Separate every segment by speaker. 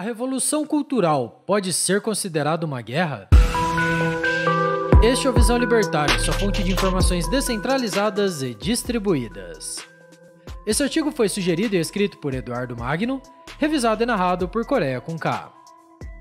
Speaker 1: A revolução cultural pode ser considerada uma guerra? Este é o Visão Libertária, sua fonte de informações descentralizadas e distribuídas. Esse artigo foi sugerido e escrito por Eduardo Magno, revisado e narrado por Coreia com K.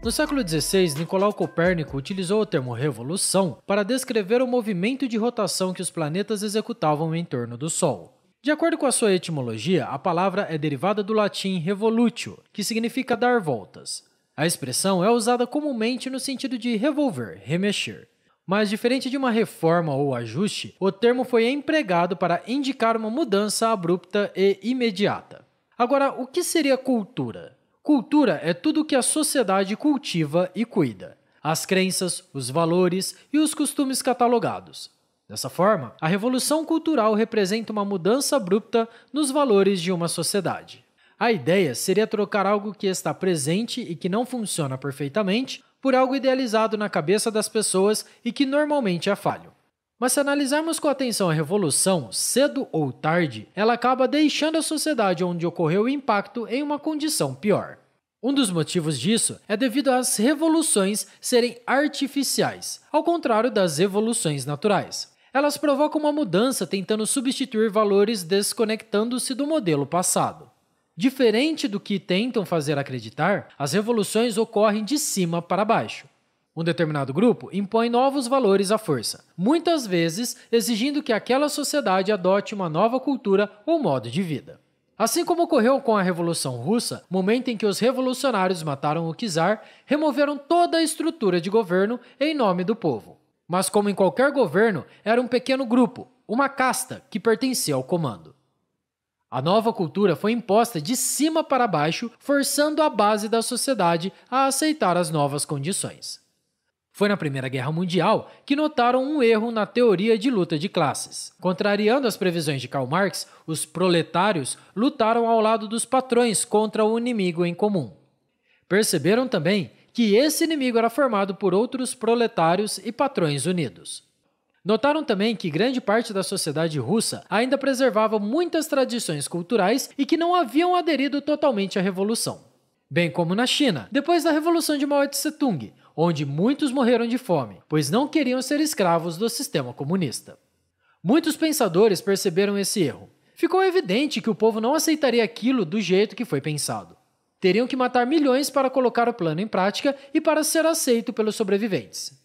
Speaker 1: No século XVI, Nicolau Copérnico utilizou o termo revolução para descrever o movimento de rotação que os planetas executavam em torno do Sol. De acordo com a sua etimologia, a palavra é derivada do latim revolutio, que significa dar voltas. A expressão é usada comumente no sentido de revolver, remexer. Mas, diferente de uma reforma ou ajuste, o termo foi empregado para indicar uma mudança abrupta e imediata. Agora, o que seria cultura? Cultura é tudo que a sociedade cultiva e cuida: as crenças, os valores e os costumes catalogados. Dessa forma, a revolução cultural representa uma mudança abrupta nos valores de uma sociedade. A ideia seria trocar algo que está presente e que não funciona perfeitamente por algo idealizado na cabeça das pessoas e que normalmente é falho. Mas se analisarmos com atenção a revolução, cedo ou tarde, ela acaba deixando a sociedade onde ocorreu o impacto em uma condição pior. Um dos motivos disso é devido às revoluções serem artificiais, ao contrário das evoluções naturais. Elas provocam uma mudança tentando substituir valores desconectando-se do modelo passado. Diferente do que tentam fazer acreditar, as revoluções ocorrem de cima para baixo. Um determinado grupo impõe novos valores à força, muitas vezes exigindo que aquela sociedade adote uma nova cultura ou modo de vida. Assim como ocorreu com a Revolução Russa, momento em que os revolucionários mataram o czar, removeram toda a estrutura de governo em nome do povo. Mas, como em qualquer governo, era um pequeno grupo, uma casta, que pertencia ao comando. A nova cultura foi imposta de cima para baixo, forçando a base da sociedade a aceitar as novas condições. Foi na Primeira Guerra Mundial que notaram um erro na teoria de luta de classes. Contrariando as previsões de Karl Marx, os proletários lutaram ao lado dos patrões contra o inimigo em comum. Perceberam também que esse inimigo era formado por outros proletários e patrões unidos. Notaram também que grande parte da sociedade russa ainda preservava muitas tradições culturais e que não haviam aderido totalmente à revolução. Bem como na China, depois da revolução de Mao Tse-tung, onde muitos morreram de fome, pois não queriam ser escravos do sistema comunista. Muitos pensadores perceberam esse erro. Ficou evidente que o povo não aceitaria aquilo do jeito que foi pensado teriam que matar milhões para colocar o plano em prática e para ser aceito pelos sobreviventes.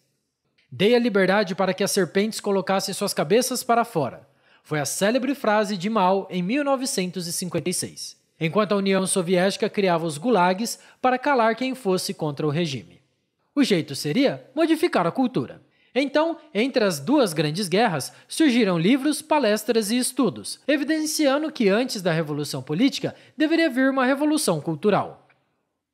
Speaker 1: Dei a liberdade para que as serpentes colocassem suas cabeças para fora. Foi a célebre frase de Mao em 1956, enquanto a União Soviética criava os gulags para calar quem fosse contra o regime. O jeito seria modificar a cultura. Então, entre as duas grandes guerras, surgiram livros, palestras e estudos, evidenciando que antes da revolução política deveria vir uma revolução cultural.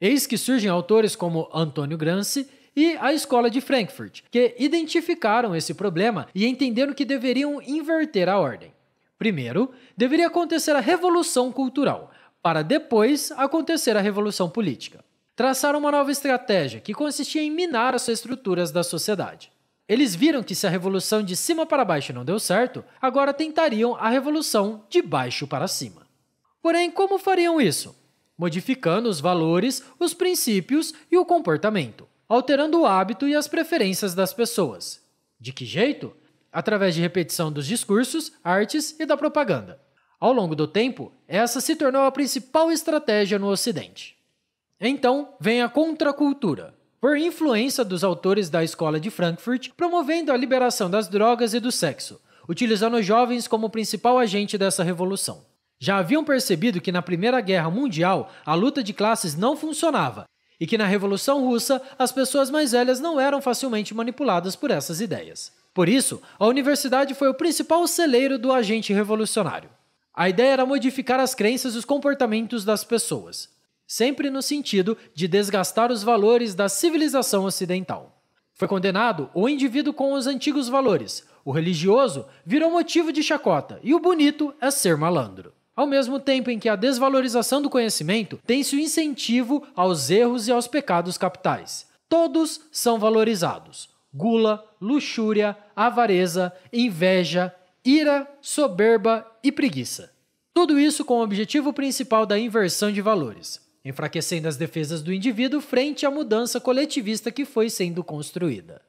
Speaker 1: Eis que surgem autores como Antônio Gramsci e a Escola de Frankfurt, que identificaram esse problema e entenderam que deveriam inverter a ordem. Primeiro, deveria acontecer a revolução cultural, para depois acontecer a revolução política. Traçaram uma nova estratégia que consistia em minar as estruturas da sociedade. Eles viram que se a revolução de cima para baixo não deu certo, agora tentariam a revolução de baixo para cima. Porém, como fariam isso? Modificando os valores, os princípios e o comportamento, alterando o hábito e as preferências das pessoas. De que jeito? Através de repetição dos discursos, artes e da propaganda. Ao longo do tempo, essa se tornou a principal estratégia no Ocidente. Então, vem a contracultura, por influência dos autores da escola de Frankfurt, promovendo a liberação das drogas e do sexo, utilizando os jovens como principal agente dessa revolução. Já haviam percebido que na Primeira Guerra Mundial a luta de classes não funcionava e que na Revolução Russa as pessoas mais velhas não eram facilmente manipuladas por essas ideias. Por isso, a universidade foi o principal celeiro do agente revolucionário. A ideia era modificar as crenças e os comportamentos das pessoas sempre no sentido de desgastar os valores da civilização ocidental. Foi condenado o indivíduo com os antigos valores. O religioso virou motivo de chacota e o bonito é ser malandro. Ao mesmo tempo em que a desvalorização do conhecimento tem-se o incentivo aos erros e aos pecados capitais. Todos são valorizados: gula, luxúria, avareza, inveja, ira, soberba e preguiça. Tudo isso com o objetivo principal da inversão de valores. Enfraquecendo as defesas do indivíduo frente à mudança coletivista que foi sendo construída.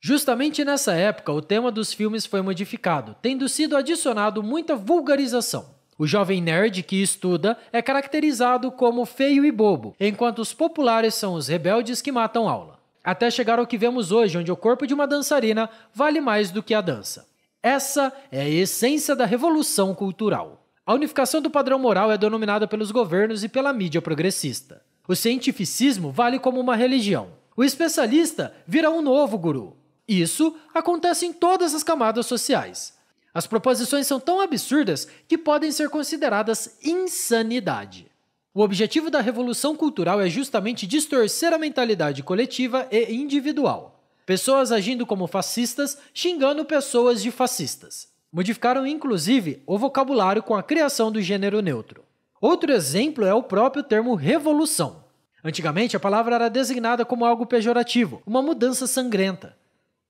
Speaker 1: Justamente nessa época, o tema dos filmes foi modificado, tendo sido adicionado muita vulgarização. O jovem nerd que estuda é caracterizado como feio e bobo, enquanto os populares são os rebeldes que matam aula. Até chegar ao que vemos hoje, onde o corpo de uma dançarina vale mais do que a dança. Essa é a essência da revolução cultural. A unificação do padrão moral é denominada pelos governos e pela mídia progressista. O cientificismo vale como uma religião. O especialista vira um novo guru. Isso acontece em todas as camadas sociais. As proposições são tão absurdas que podem ser consideradas insanidade. O objetivo da revolução cultural é justamente distorcer a mentalidade coletiva e individual. Pessoas agindo como fascistas, xingando pessoas de fascistas. Modificaram inclusive o vocabulário com a criação do gênero neutro. Outro exemplo é o próprio termo revolução. Antigamente, a palavra era designada como algo pejorativo, uma mudança sangrenta.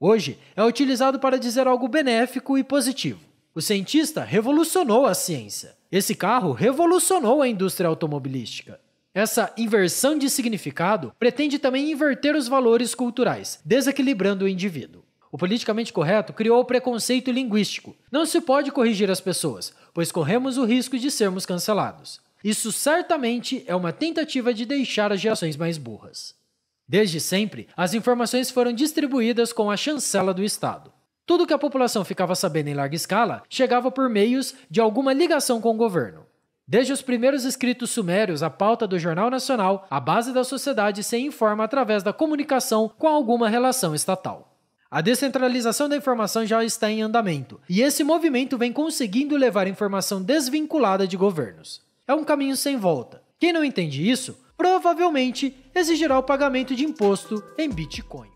Speaker 1: Hoje, é utilizado para dizer algo benéfico e positivo. O cientista revolucionou a ciência. Esse carro revolucionou a indústria automobilística. Essa inversão de significado pretende também inverter os valores culturais, desequilibrando o indivíduo. O politicamente correto criou o preconceito linguístico. Não se pode corrigir as pessoas, pois corremos o risco de sermos cancelados. Isso certamente é uma tentativa de deixar as gerações mais burras. Desde sempre, as informações foram distribuídas com a chancela do Estado. Tudo que a população ficava sabendo em larga escala chegava por meios de alguma ligação com o governo. Desde os primeiros escritos sumérios, a pauta do Jornal Nacional, a base da sociedade se informa através da comunicação com alguma relação estatal. A descentralização da informação já está em andamento, e esse movimento vem conseguindo levar informação desvinculada de governos. É um caminho sem volta. Quem não entende isso, provavelmente exigirá o pagamento de imposto em Bitcoin.